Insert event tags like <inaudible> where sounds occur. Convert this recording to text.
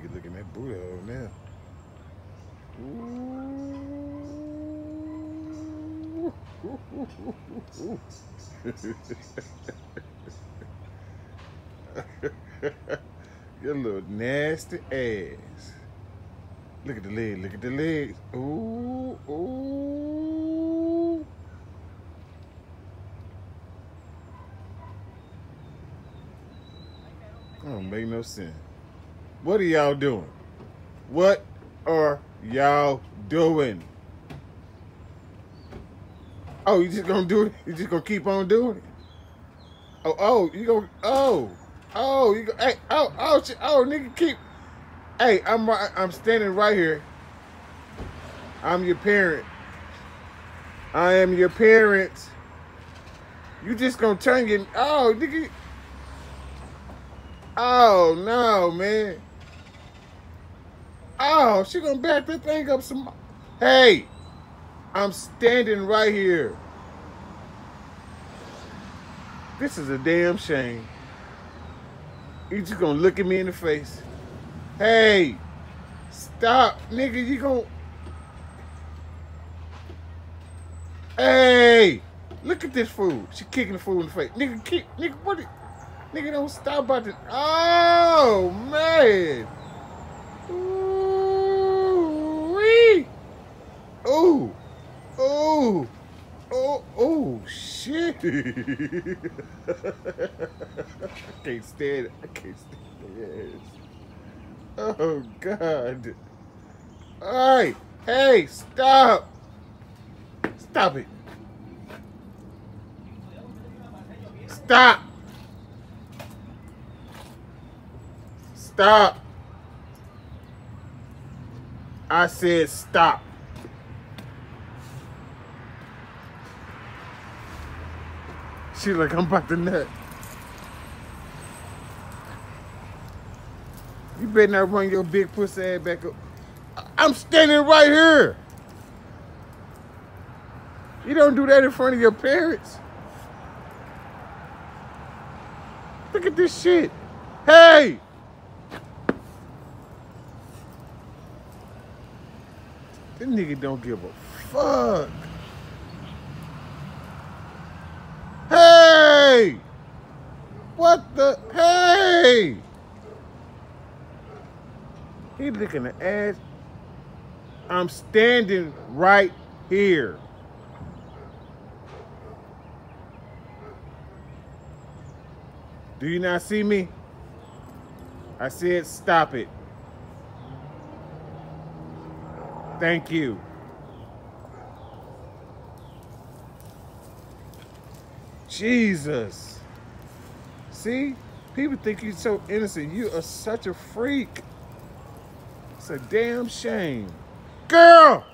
nigga looking at booty hole now. <laughs> Your little nasty ass. Look at the leg, look at the legs. Ooh, ooh. Don't make no sense. What are y'all doing? What are y'all doing? Oh, you just gonna do it? You just gonna keep on doing it? Oh, oh, you go, oh, oh, you go, hey, oh, oh, shit, oh, nigga, keep, hey, I'm I'm standing right here. I'm your parent. I am your parent. You just gonna turn your, oh, nigga, oh, no, man. Oh, she gonna back that thing up some, hey, I'm standing right here. This is a damn shame. You just gonna look at me in the face. Hey, stop, nigga. You gonna. Hey, look at this fool. She kicking the fool in the face. Nigga, kick. Nigga, what? Nigga, don't stop about this. Oh, man. Ooh, wee. Ooh. oh, Oh, oh, shit. <laughs> I can't stand it. I can't stand it. Oh, God. All right. Hey, stop. Stop it. Stop. Stop. I said stop. She like, I'm about to nut. You better not run your big pussy ass back up. I'm standing right here. You don't do that in front of your parents. Look at this shit. Hey! This nigga don't give a fuck. Hey! What the? Hey! He looking at ass. I'm standing right here. Do you not see me? I said stop it. Thank you. Jesus. See? People think you're so innocent. You are such a freak. It's a damn shame. Girl!